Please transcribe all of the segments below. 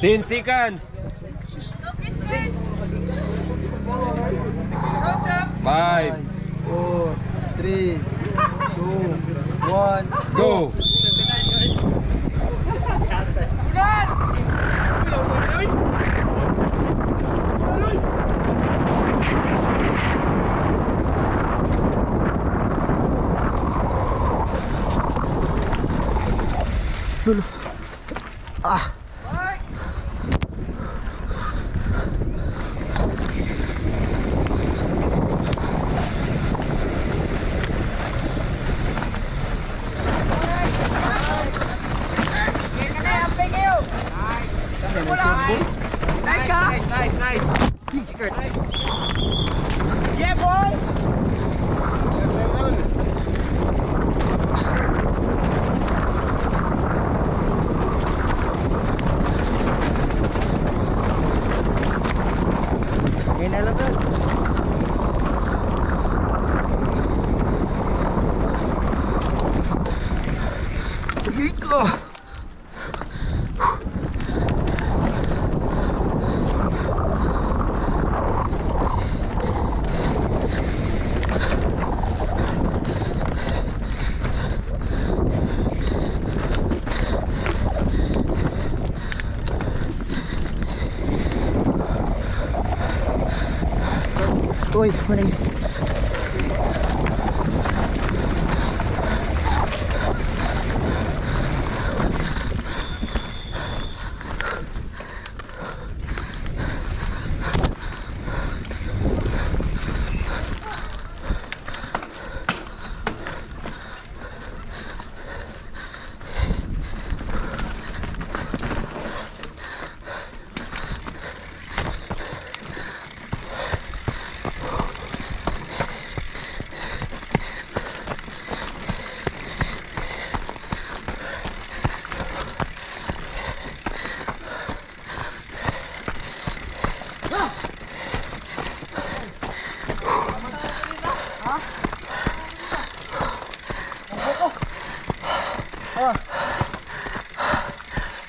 Ten seconds. Five. Four, three, two, one. Go. Nice ka? Ah. Nice, nice, nice. Yeah, Oi, olha aí.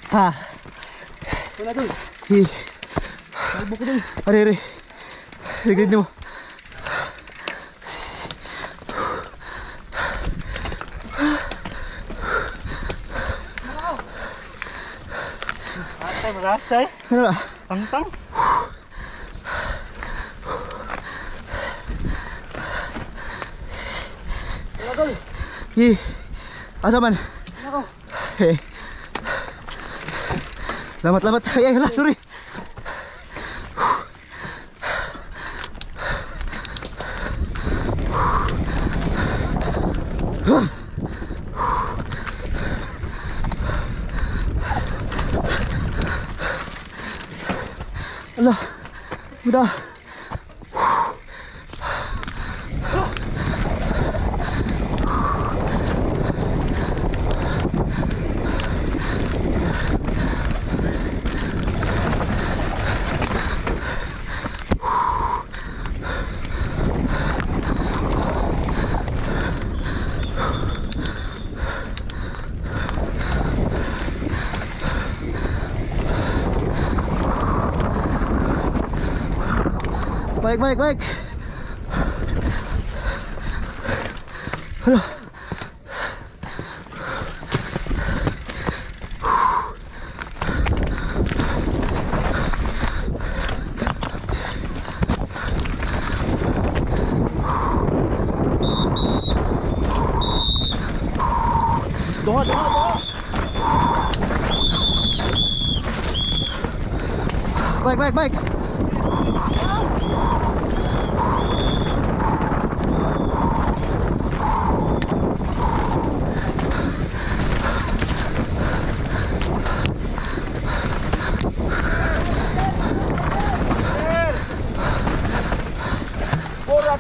Ha. Wala doon. Hi. Are, are. Rigid mo. Atay, marasay. Ano ba? Tangtang. Wala doon. Hi. Asa man? Hey lambat lambat. Ayolah lah sorry. Allah udah. Baik, baik, baik. Halo. Doha, doha, doha. Baik, baik, baik.